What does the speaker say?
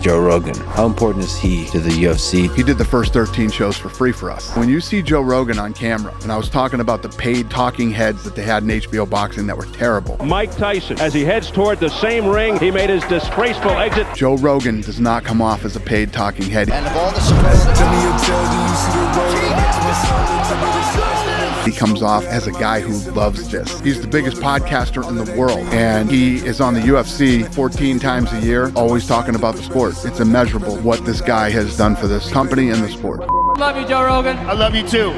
Joe Rogan. How important is he to the UFC? He did the first 13 shows for free for us. When you see Joe Rogan on camera, and I was talking about the paid talking heads that they had in HBO boxing that were terrible. Mike Tyson, as he heads toward the same ring, he made his disgraceful exit. Joe Rogan does not come off as a paid talking head. He comes off as a guy who loves this. He's the biggest podcaster in the world, and he is on the UFC 14 times a year, always talking about the sport. It's immeasurable what this guy has done for this company and the sport. Love you, Joe Rogan. I love you too.